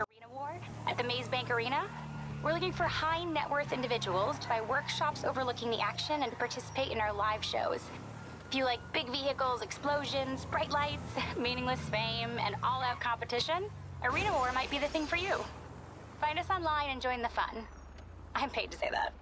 Arena War at the Maze Bank Arena. We're looking for high net worth individuals to buy workshops overlooking the action and participate in our live shows. If you like big vehicles, explosions, bright lights, meaningless fame, and all out competition, Arena War might be the thing for you. Find us online and join the fun. I'm paid to say that.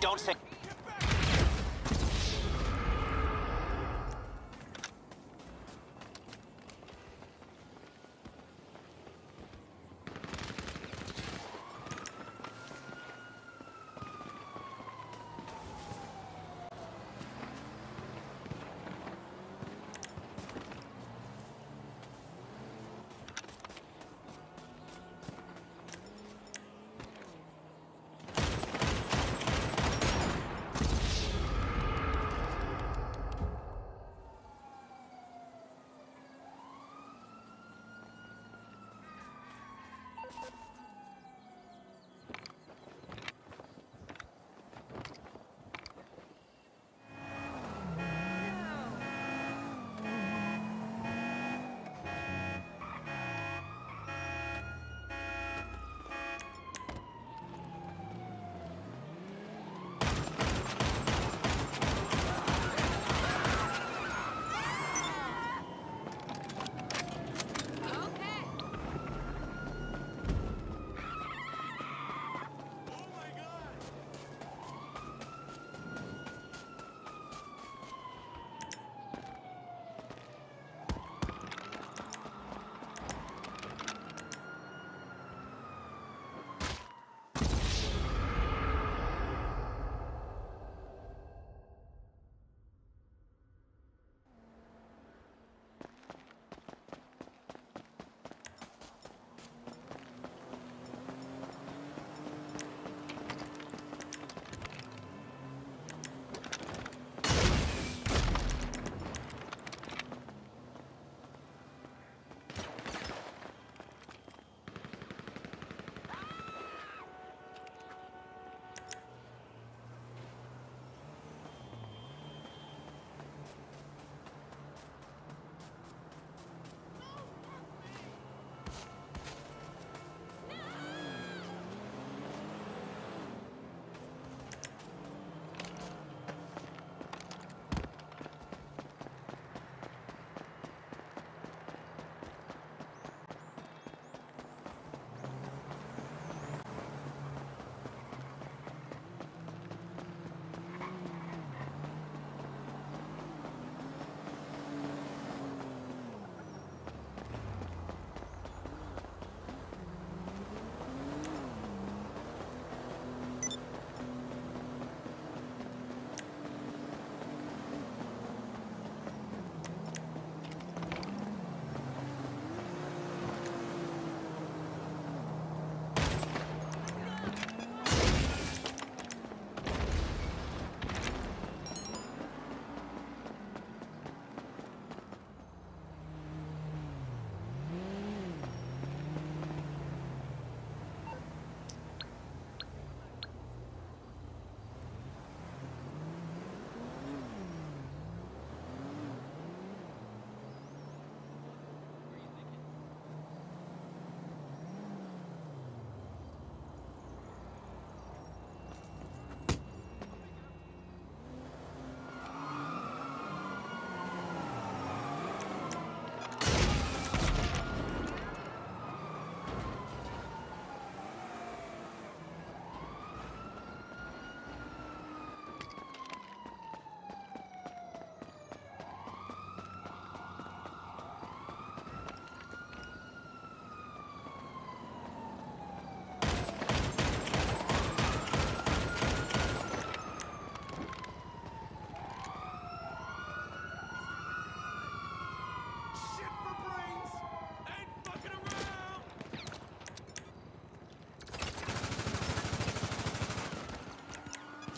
Don't say.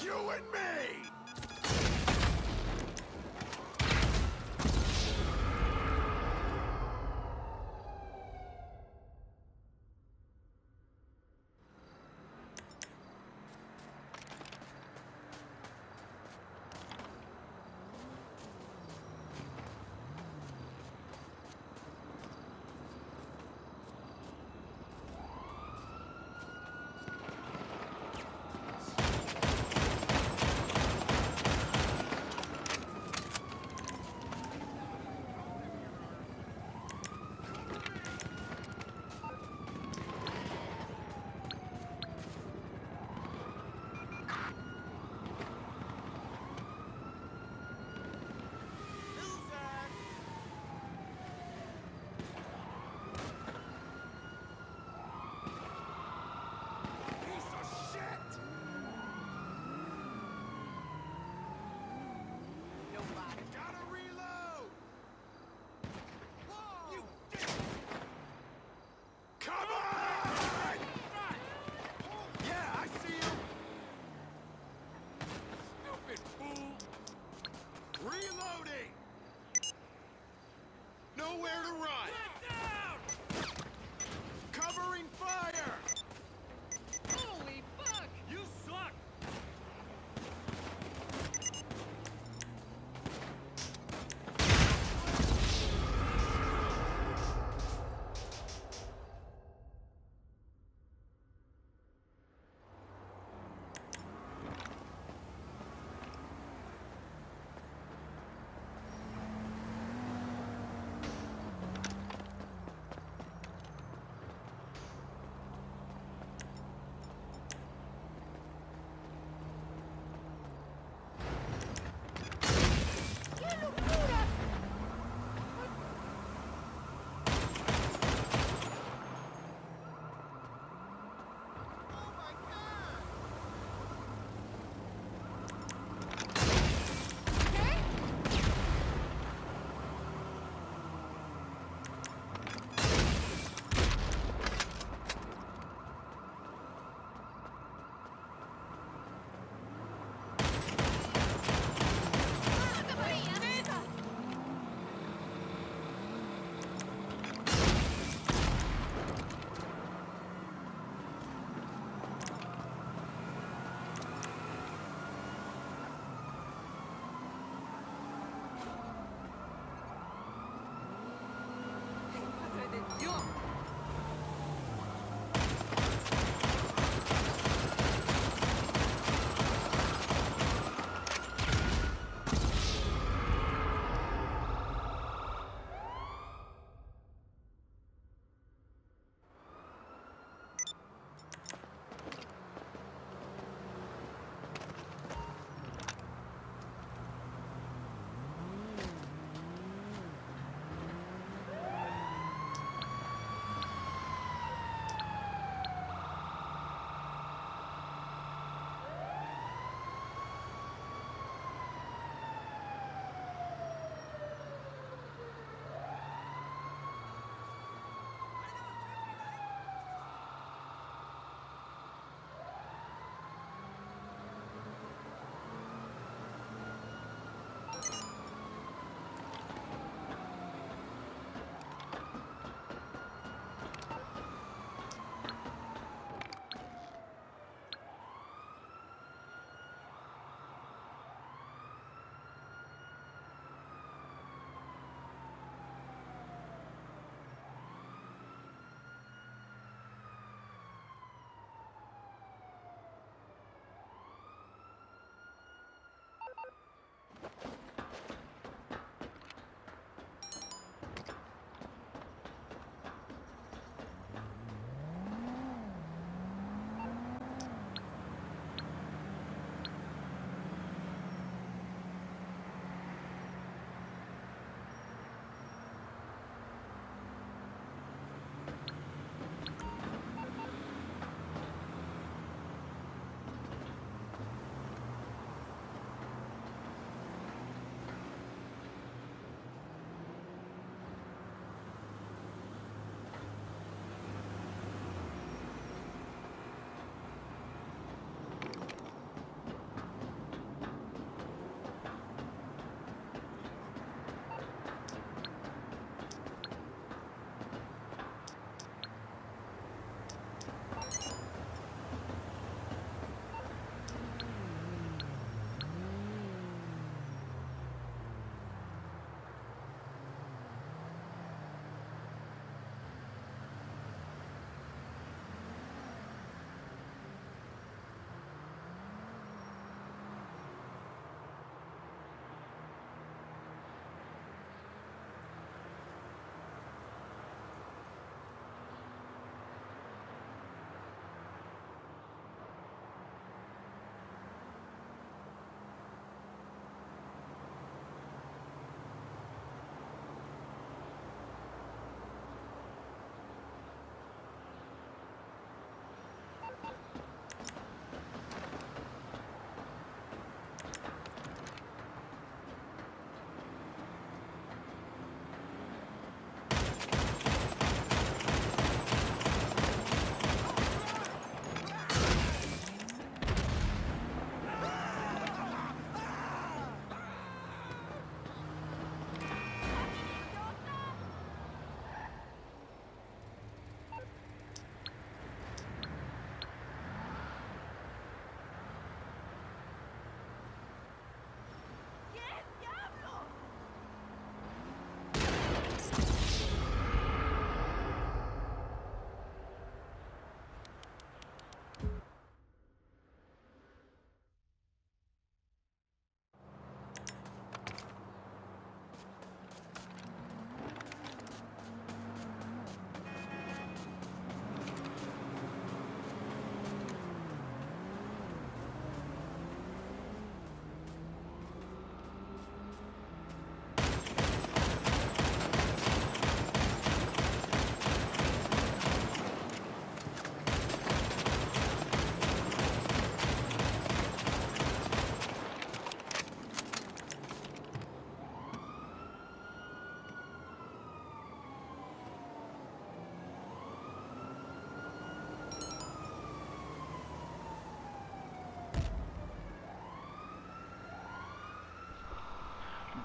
You and me!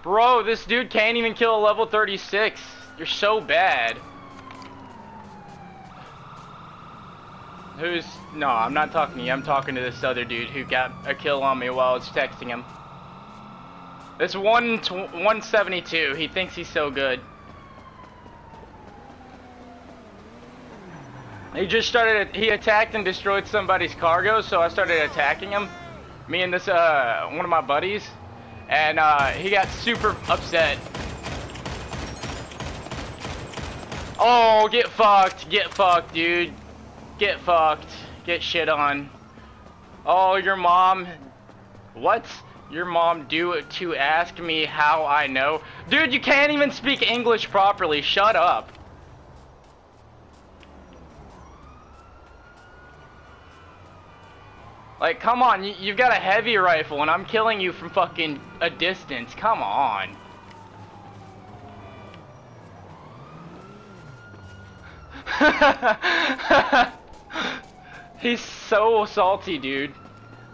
Bro, this dude can't even kill a level 36. You're so bad. Who's... No, I'm not talking to you. I'm talking to this other dude who got a kill on me while I was texting him. This one 172. He thinks he's so good. He just started... He attacked and destroyed somebody's cargo, so I started attacking him. Me and this, uh, one of my buddies. And, uh, he got super upset. Oh, get fucked. Get fucked, dude. Get fucked. Get shit on. Oh, your mom. What? Your mom do to ask me how I know? Dude, you can't even speak English properly. Shut up. Like, come on, you, you've got a heavy rifle and I'm killing you from fucking a distance. Come on. He's so salty, dude.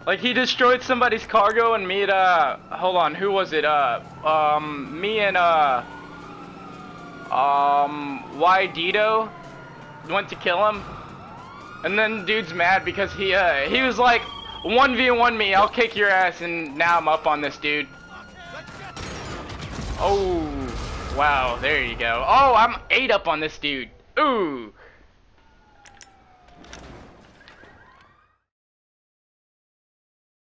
Like, he destroyed somebody's cargo and me uh, hold on, who was it? Uh, um, me and, uh, um, Ydito went to kill him. And then dude's mad because he, uh, he was like, 1v1 me, I'll kick your ass, and now I'm up on this dude. Oh, wow, there you go. Oh, I'm 8 up on this dude. Ooh.